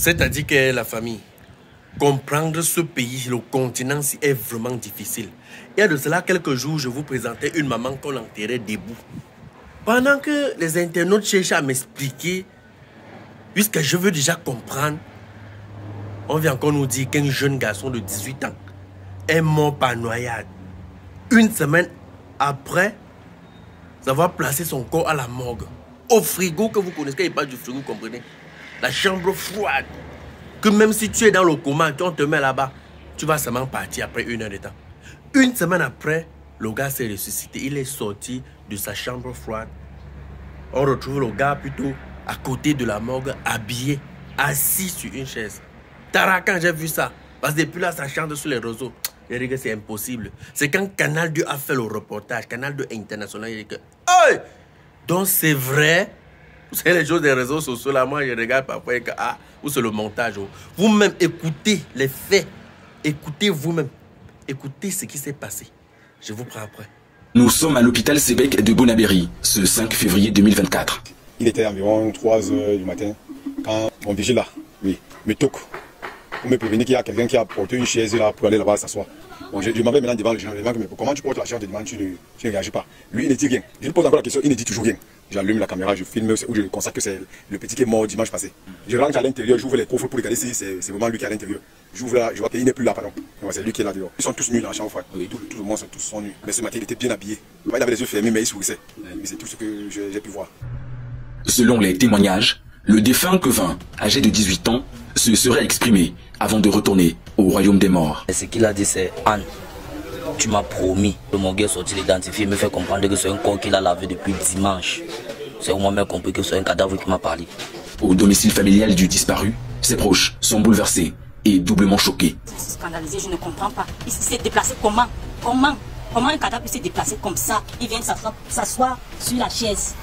C'est-à-dire que la famille, comprendre ce pays, le continent, est vraiment difficile. Il y a de cela quelques jours, je vous présentais une maman qu'on enterrait debout. Pendant que les internautes cherchaient à m'expliquer, puisque je veux déjà comprendre, on vient encore nous dire qu'un jeune garçon de 18 ans est mort par noyade. Une semaine après avoir placé son corps à la morgue, au frigo que vous connaissez, il parle du frigo, comprenez? La chambre froide. Que même si tu es dans le coma, on te met là-bas, tu vas seulement partir après une heure de temps. Une semaine après, le gars s'est ressuscité. Il est sorti de sa chambre froide. On retrouve le gars plutôt à côté de la morgue, habillé, assis sur une chaise. Tara, quand j'ai vu ça, parce que depuis là, ça chante sur les réseaux. J'ai dit que c'est impossible. C'est quand Canal 2 a fait le reportage, Canal 2 international, il dit que, hey! Donc c'est vrai. Vous savez, les choses des réseaux sociaux, là, moi, je regarde parfois et que, ah, ou c'est le montage. Oh. Vous-même, écoutez les faits. Écoutez vous-même. Écoutez ce qui s'est passé. Je vous prends après. Nous sommes à l'hôpital Sébec de Bonaberry, ce 5 février 2024. Il était environ 3 heures du matin quand mon vigile là, oui, me toque pour me prévenir qu'il y a quelqu'un qui a porté une chaise là pour aller là-bas s'asseoir. Bon, je, m'en vais maintenant devant le général, mais comment tu portes la chaise de demande, tu ne, réagis pas. Lui, il ne dit rien. Je lui pose encore la question, il ne dit toujours rien. J'allume la caméra, je filme, ou je constate que c'est le petit qui est mort dimanche passé. Je rentre à l'intérieur, j'ouvre les coffres pour regarder si c'est vraiment lui qui est à l'intérieur. J'ouvre là, je vois qu'il n'est plus là, pardon. C'est lui qui est là dehors. Ils sont tous nus dans la chambre, oui. tout, tout, le monde, tous sont nus. Mais ce matin, il était bien habillé. Il avait les yeux fermés, mais il sourissait. Mais c'est tout ce que j'ai pu voir. Selon les témoignages, le défunt Quevin, âgé de 18 ans, se serait exprimé avant de retourner au royaume des morts. ce qu'il a dit, c'est Anne, tu m'as promis. Le mon gars sorti l'identifier, me fait comprendre que c'est un corps qu'il a lavé depuis dimanche. C'est au moment compris que c'est un cadavre qui m'a parlé. Au domicile familial du disparu, ses proches sont bouleversés et doublement choqués. Scandalisé, je ne comprends pas. Il s'est déplacé comment? Comment? Comment un cadavre peut se déplacer comme ça? Il vient s'asseoir sur la chaise.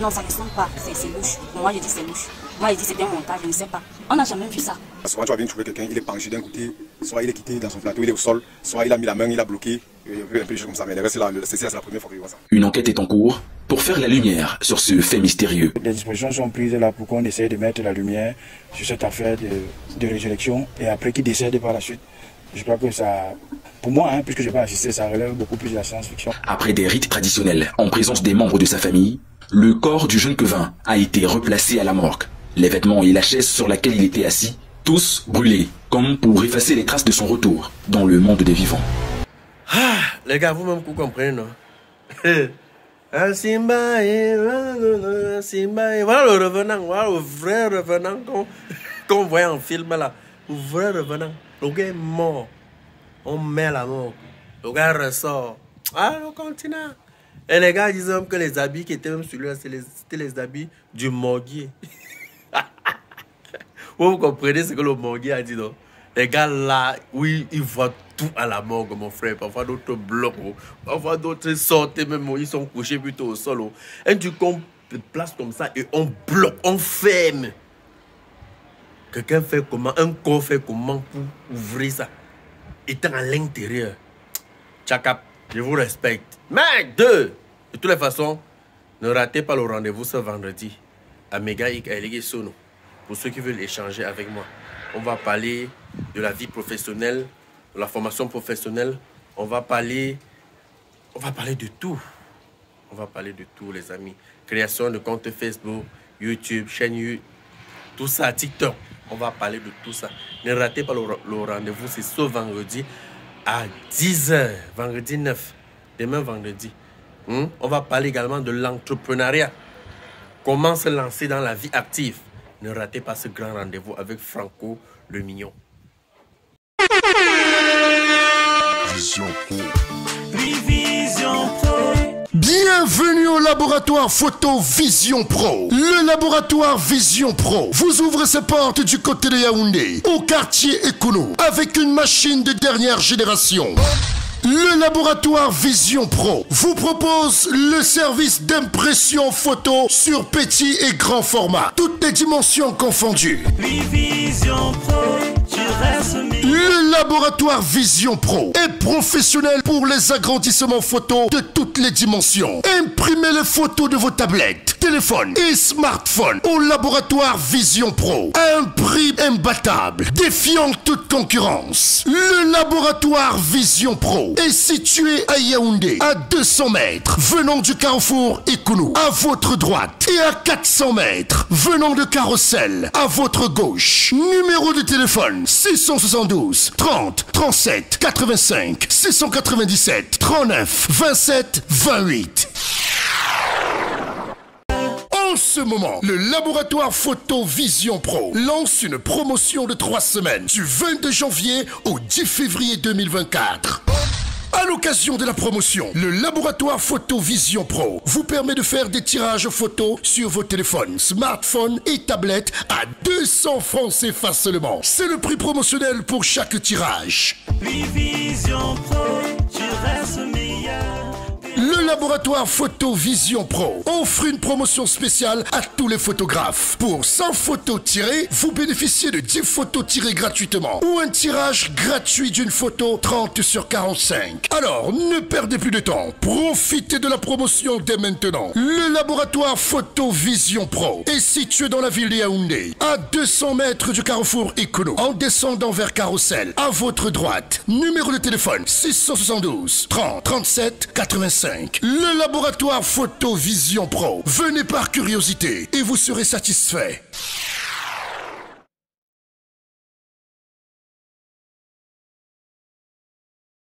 Non, ça ne semble pas. C'est louche. Moi, je dis c'est louche. Moi, il dit c'est un montage, je ne sais pas. On n'a jamais vu ça. Souvent, tu vas bien trouver quelqu'un, il est penché d'un côté, soit il est quitté dans son plateau, il est au sol, soit il a mis la main, il a bloqué, un peu, un peu comme ça. Mais c'est la, la première fois ça. Une enquête est en cours pour faire la lumière sur ce fait mystérieux. Les dispositions sont prises là pour qu'on essaye de mettre la lumière sur cette affaire de, de résurrection et après qu'il décède par la suite. Je crois que ça, pour moi, hein, puisque je n'ai pas assisté, ça relève beaucoup plus de la science-fiction. Après des rites traditionnels en présence des membres de sa famille, le corps du jeune Quevin a été replacé à la morgue. Les vêtements et la chaise sur laquelle il était assis, tous brûlés, comme pour effacer les traces de son retour dans le monde des vivants. Ah, les gars, vous-même, vous comprenez, non? Voilà le revenant, voilà le vrai revenant qu'on voit en film là. Le vrai revenant. Le gars est mort. On met la mort. Le gars ressort. Ah, le continent. Et les gars disaient que les habits qui étaient même sur lui, c'était les, habits du morguier. vous comprenez ce que le morguier a dit, non? Les gars là, oui, ils voient tout à la morgue, mon frère. Parfois d'autres bloquent, oh. parfois d'autres sortent même, oh. ils sont couchés plutôt au sol. Et coup, on place comme ça et on bloque, on ferme. Quelqu'un fait comment Un corps fait comment pour ouvrir ça? Étant à l'intérieur. Tchakap, je vous respecte. Mais deux, de toutes les façons, ne ratez pas le rendez-vous ce vendredi à Mega et Sono. Pour ceux qui veulent échanger avec moi, on va parler de la vie professionnelle, de la formation professionnelle. On va parler, de tout. On va parler de tout, les amis. Création de compte Facebook, YouTube, chaîne YouTube, tout ça, TikTok. On va parler de tout ça. Ne ratez pas le, le rendez-vous, c'est ce vendredi à 10h, vendredi 9 demain vendredi. Hmm? On va parler également de l'entrepreneuriat. Comment se lancer dans la vie active? Ne ratez pas ce grand rendez-vous avec Franco le Mignon. Bienvenue au laboratoire photo Vision Pro. Le laboratoire Vision Pro vous ouvre ses portes du côté de Yaoundé, au quartier Econo, avec une machine de dernière génération. Le laboratoire Vision Pro vous propose le service d'impression photo sur petit et grand format, toutes les dimensions confondues. Le laboratoire Vision Pro est professionnel pour les agrandissements photos de toutes les dimensions. Imprimez les photos de vos tablettes téléphones et smartphones au laboratoire Vision Pro un prix imbattable, défiant toute concurrence. Le laboratoire Vision Pro est situé à Yaoundé, à 200 mètres, venant du carrefour Ekounou, à votre droite, et à 400 mètres, venant de Carrousel, à votre gauche. Numéro de téléphone 672 30 37 85 697 39 27 28. Moment, le laboratoire Photo Vision Pro lance une promotion de 3 semaines du 22 janvier au 10 février 2024. À l'occasion de la promotion, le laboratoire Photo Vision Pro vous permet de faire des tirages photos sur vos téléphones, smartphones et tablettes à 200 francs CFA seulement. C'est le prix promotionnel pour chaque tirage. Le laboratoire Photo Vision Pro offre une promotion spéciale à tous les photographes. Pour 100 photos tirées, vous bénéficiez de 10 photos tirées gratuitement ou un tirage gratuit d'une photo 30 sur 45. Alors, ne perdez plus de temps. Profitez de la promotion dès maintenant. Le laboratoire Photo Vision Pro est situé dans la ville de Yaoundé, à 200 mètres du carrefour Econo, en descendant vers Carrousel, à votre droite. Numéro de téléphone 672 30 37 85. Le laboratoire Photo Vision Pro. Venez par curiosité et vous serez satisfait.